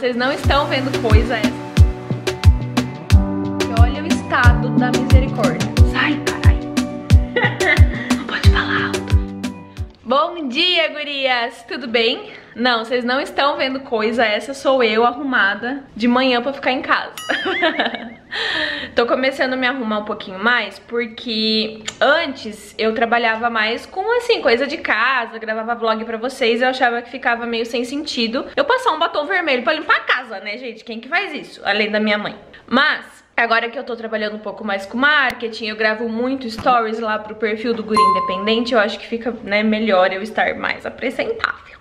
Vocês não estão vendo coisa essa. Olha o estado da misericórdia. Sai, caralho. Pode falar alto. Bom dia, gurias. Tudo bem? Não, vocês não estão vendo coisa. Essa sou eu arrumada de manhã pra ficar em casa. Tô começando a me arrumar um pouquinho mais porque antes eu trabalhava mais com, assim, coisa de casa, gravava vlog pra vocês, eu achava que ficava meio sem sentido eu passar um batom vermelho pra limpar a casa, né, gente? Quem que faz isso? Além da minha mãe. Mas... Agora que eu tô trabalhando um pouco mais com marketing, eu gravo muito stories lá pro perfil do Guri Independente, eu acho que fica né, melhor eu estar mais apresentável.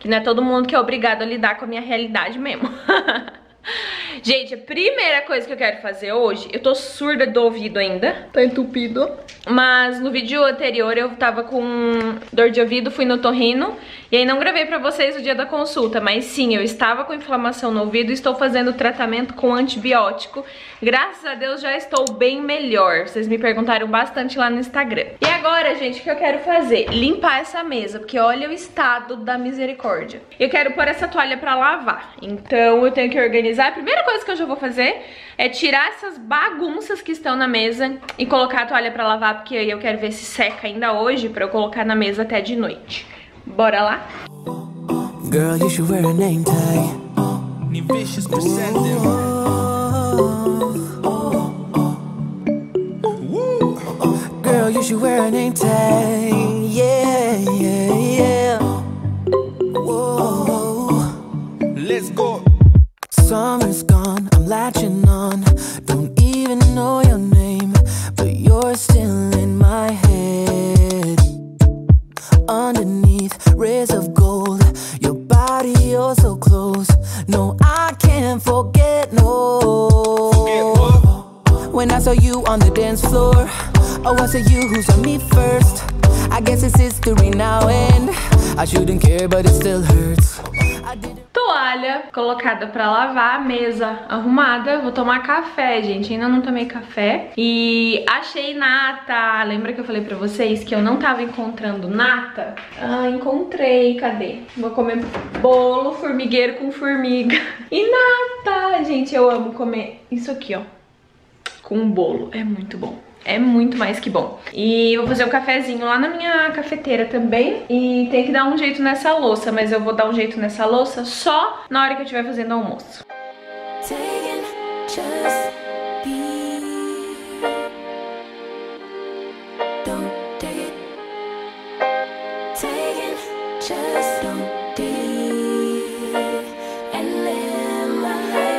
Que não é todo mundo que é obrigado a lidar com a minha realidade mesmo. Gente, a primeira coisa que eu quero fazer hoje, eu tô surda do ouvido ainda, tá entupido. Mas no vídeo anterior eu tava com dor de ouvido, fui no torrino e aí não gravei pra vocês o dia da consulta, mas sim, eu estava com inflamação no ouvido e estou fazendo tratamento com antibiótico. Graças a Deus já estou bem melhor. Vocês me perguntaram bastante lá no Instagram. E agora, gente, o que eu quero fazer? Limpar essa mesa, porque olha o estado da misericórdia. Eu quero pôr essa toalha pra lavar, então eu tenho que organizar. A primeira coisa que eu já vou fazer é tirar essas bagunças que estão na mesa e colocar a toalha pra lavar, porque aí eu quero ver se seca ainda hoje pra eu colocar na mesa até de noite. Bora lá? Girl, you should wear a name tag. Girl, you should wear a name tag. Yeah, yeah, yeah. Underneath rays of gold, your body oh so close. No, I can't forget, no. When I saw you on the dance floor, oh, I saw you who saw me first. I guess it's history now, and I shouldn't care, but it still hurts. Toalha colocada pra lavar, mesa arrumada. Vou tomar café, gente. Ainda não tomei café. E achei nata. Lembra que eu falei pra vocês que eu não tava encontrando nata? Ah, encontrei. Cadê? Vou comer bolo formigueiro com formiga. E nata! Gente, eu amo comer isso aqui, ó. Com bolo. É muito bom. É muito mais que bom. E vou fazer um cafezinho lá na minha cafeteira também. E tem que dar um jeito nessa louça, mas eu vou dar um jeito nessa louça só na hora que eu estiver fazendo almoço.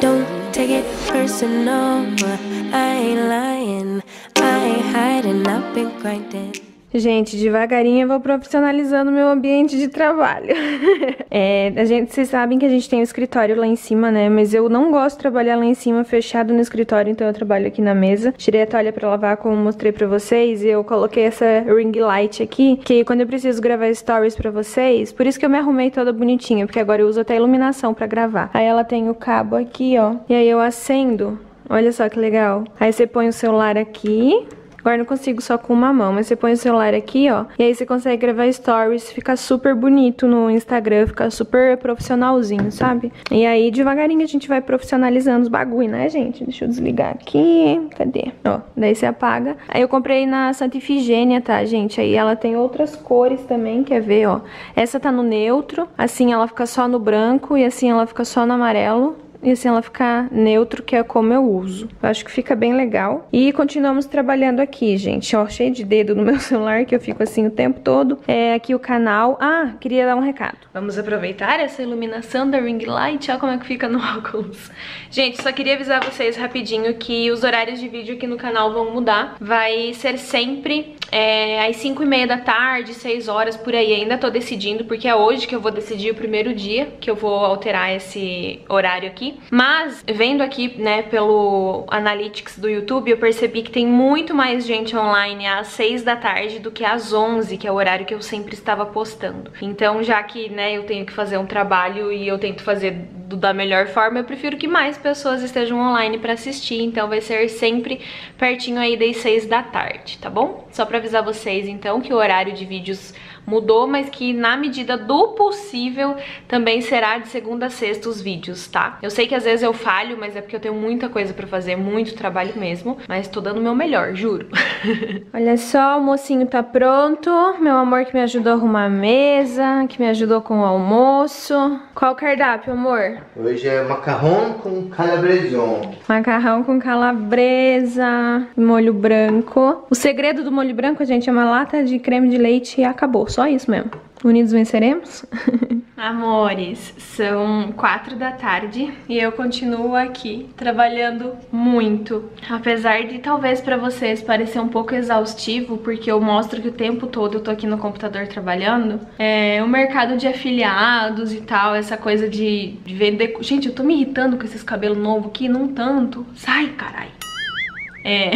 Don't take it personal, I ain't lying. Gente, devagarinho eu vou profissionalizando meu ambiente de trabalho. é, a gente, vocês sabem que a gente tem um escritório lá em cima, né? Mas eu não gosto de trabalhar lá em cima, fechado no escritório, então eu trabalho aqui na mesa. Tirei a toalha pra lavar, como mostrei pra vocês, e eu coloquei essa ring light aqui, que quando eu preciso gravar stories pra vocês, por isso que eu me arrumei toda bonitinha, porque agora eu uso até iluminação pra gravar. Aí ela tem o cabo aqui, ó, e aí eu acendo Olha só que legal. Aí você põe o celular aqui, Agora não consigo só com uma mão, mas você põe o celular aqui, ó, e aí você consegue gravar stories, fica super bonito no Instagram, fica super profissionalzinho, sabe? E aí devagarinho a gente vai profissionalizando os bagulho, né, gente? Deixa eu desligar aqui, cadê? Ó, daí você apaga. Aí eu comprei na Santa Ifigênia, tá, gente? Aí ela tem outras cores também, quer ver, ó. Essa tá no neutro, assim ela fica só no branco e assim ela fica só no amarelo e assim ela ficar neutro, que é como eu uso. Eu acho que fica bem legal. E continuamos trabalhando aqui, gente. Ó, cheio de dedo no meu celular, que eu fico assim o tempo todo. É aqui o canal. Ah, queria dar um recado. Vamos aproveitar essa iluminação da ring light. Olha como é que fica no óculos. Gente, só queria avisar vocês rapidinho que os horários de vídeo aqui no canal vão mudar. Vai ser sempre é, às 5 e meia da tarde, 6 horas, por aí. Ainda tô decidindo, porque é hoje que eu vou decidir o primeiro dia que eu vou alterar esse horário aqui. Mas, vendo aqui, né, pelo Analytics do YouTube, eu percebi que tem muito mais gente online às 6 da tarde do que às 11, que é o horário que eu sempre estava postando. Então, já que, né, eu tenho que fazer um trabalho e eu tento fazer do, da melhor forma, eu prefiro que mais pessoas estejam online para assistir, então vai ser sempre pertinho aí das 6 da tarde, tá bom? Só para avisar vocês, então, que o horário de vídeos mudou, mas que na medida do possível também será de segunda a sexta os vídeos, tá? Eu sei que às vezes eu falho, mas é porque eu tenho muita coisa pra fazer, muito trabalho mesmo, mas tô dando o meu melhor, juro. Olha só, o mocinho tá pronto, meu amor que me ajudou a arrumar a mesa, que me ajudou com o almoço. Qual o cardápio, amor? Hoje é macarrão com calabreson. Macarrão com calabresa, molho branco. O segredo do molho branco, gente, é uma lata de creme de leite e acabou, só isso mesmo. Unidos venceremos? Amores, são quatro da tarde e eu continuo aqui trabalhando muito. Apesar de talvez pra vocês parecer um pouco exaustivo, porque eu mostro que o tempo todo eu tô aqui no computador trabalhando, é, o mercado de afiliados e tal, essa coisa de, de vender... Gente, eu tô me irritando com esses cabelos novos aqui, não tanto. Sai, carai. É...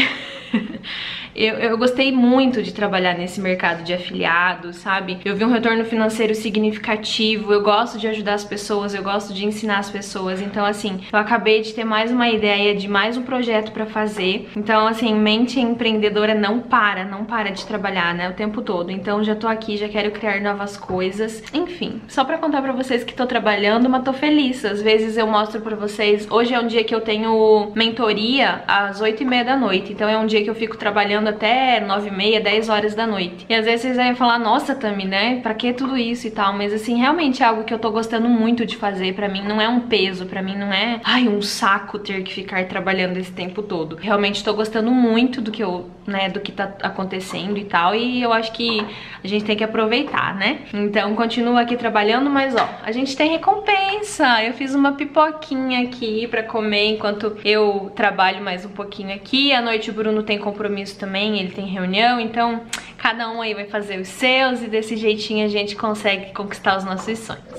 Eu, eu gostei muito de trabalhar nesse mercado de afiliados, sabe? Eu vi um retorno financeiro significativo, eu gosto de ajudar as pessoas, eu gosto de ensinar as pessoas. Então, assim, eu acabei de ter mais uma ideia de mais um projeto pra fazer. Então, assim, mente empreendedora não para, não para de trabalhar, né? O tempo todo. Então, já tô aqui, já quero criar novas coisas. Enfim, só pra contar pra vocês que tô trabalhando, mas tô feliz. Às vezes eu mostro pra vocês. Hoje é um dia que eu tenho mentoria às 8 e meia da noite. Então, é um dia que eu fico trabalhando trabalhando até 9 e meia, 10 horas da noite. E às vezes vocês vão falar, nossa, Tami, né? Pra que tudo isso e tal? Mas assim, realmente é algo que eu tô gostando muito de fazer. Pra mim não é um peso, pra mim não é, ai, um saco ter que ficar trabalhando esse tempo todo. Realmente tô gostando muito do que eu, né, do que tá acontecendo e tal. E eu acho que a gente tem que aproveitar, né? Então continuo aqui trabalhando, mas ó, a gente tem recompensa. Eu fiz uma pipoquinha aqui pra comer enquanto eu trabalho mais um pouquinho aqui. À noite o Bruno tem compromisso também também, ele tem reunião, então cada um aí vai fazer os seus e desse jeitinho a gente consegue conquistar os nossos sonhos.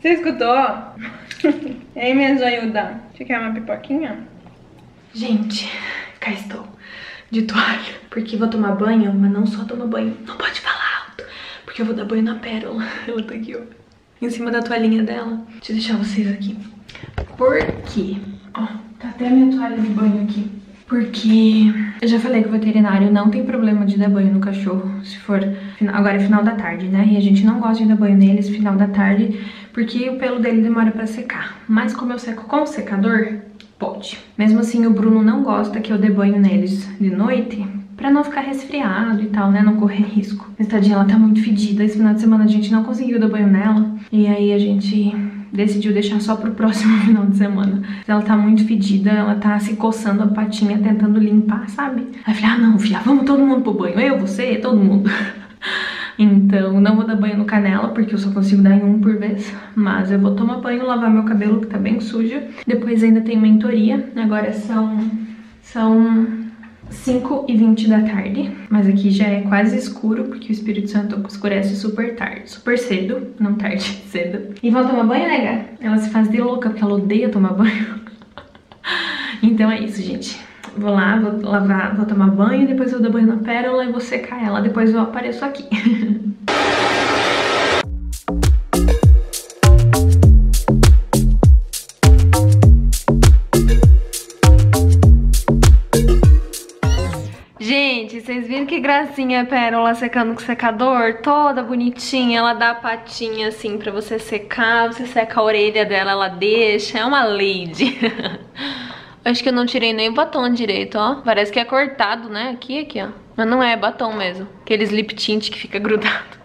Você escutou? Ei, minha joiuda, você quer uma pipoquinha? Gente, cá estou, de toalha, porque vou tomar banho, mas não só tomar banho, não pode falar porque eu vou dar banho na Pérola. Ela tá aqui, ó. Em cima da toalhinha dela. Deixa eu deixar vocês aqui. Por quê? Ó, tá até a minha toalha de banho aqui. Porque eu já falei que o veterinário não tem problema de dar banho no cachorro. Se for... Agora é final da tarde, né? E a gente não gosta de dar banho neles final da tarde. Porque o pelo dele demora pra secar. Mas como eu seco com o secador, pode. Mesmo assim, o Bruno não gosta que eu dê banho neles de noite. Pra não ficar resfriado e tal, né? Não correr risco. Mas tadinha, ela tá muito fedida. Esse final de semana a gente não conseguiu dar banho nela. E aí a gente decidiu deixar só pro próximo final de semana. Ela tá muito fedida, ela tá se coçando a patinha, tentando limpar, sabe? Aí eu falei, ah não, filha, vamos todo mundo pro banho. Eu, você, todo mundo. Então, não vou dar banho no canela, porque eu só consigo dar em um por vez. Mas eu vou tomar banho, lavar meu cabelo, que tá bem sujo. Depois ainda tem mentoria. Agora são... São 5 e 20 da tarde, mas aqui já é quase escuro, porque o Espírito Santo escurece super tarde, super cedo, não tarde, cedo. E vão tomar banho, nega? Ela se faz de louca, porque ela odeia tomar banho. então é isso, gente. Vou lá, vou lavar, vou tomar banho, depois eu dou banho na pérola e vou secar ela, depois eu apareço aqui. vocês viram que gracinha a pérola secando com secador? Toda bonitinha, ela dá a patinha assim pra você secar, você seca a orelha dela, ela deixa, é uma lady. Acho que eu não tirei nem o batom direito, ó. Parece que é cortado, né? Aqui, aqui, ó. Mas não é batom mesmo. Aqueles lip tint que fica grudado.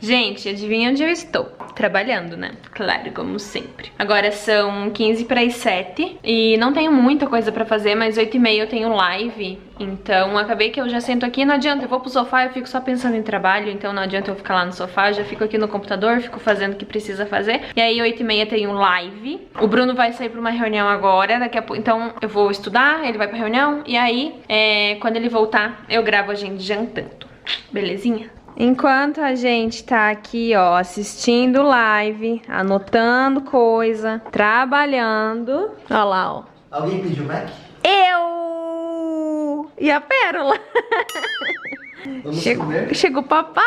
Gente, adivinha onde eu estou? Trabalhando, né? Claro, como sempre. Agora são 15 para as 7 e não tenho muita coisa pra fazer, mas 8 e meia eu tenho live. Então acabei que eu já sento aqui, não adianta, eu vou pro sofá, eu fico só pensando em trabalho, então não adianta eu ficar lá no sofá, já fico aqui no computador, fico fazendo o que precisa fazer. E aí 8 e meia tenho live. O Bruno vai sair pra uma reunião agora, daqui a pouco, então eu vou estudar, ele vai pra reunião, e aí é, quando ele voltar eu gravo a gente jantando. Belezinha? Enquanto a gente tá aqui, ó, assistindo live, anotando coisa, trabalhando. Ó lá, ó. Alguém pediu Mac? Eu! E a Pérola? Vamos comer? Chegou o papai!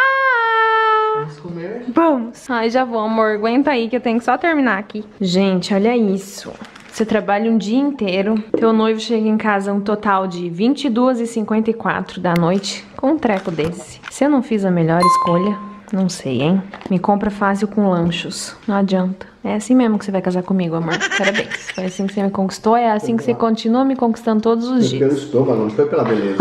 Vamos comer? Vamos! Ai, já vou, amor. Aguenta aí que eu tenho que só terminar aqui. Gente, olha isso. Você trabalha um dia inteiro, teu noivo chega em casa um total de 22h54 da noite com um treco desse. Se eu não fiz a melhor escolha, não sei, hein? Me compra fácil com lanchos. Não adianta. É assim mesmo que você vai casar comigo, amor. Parabéns. Foi assim que você me conquistou, é assim que você continua me conquistando todos os Foi pelo dias. estômago, não foi pela beleza.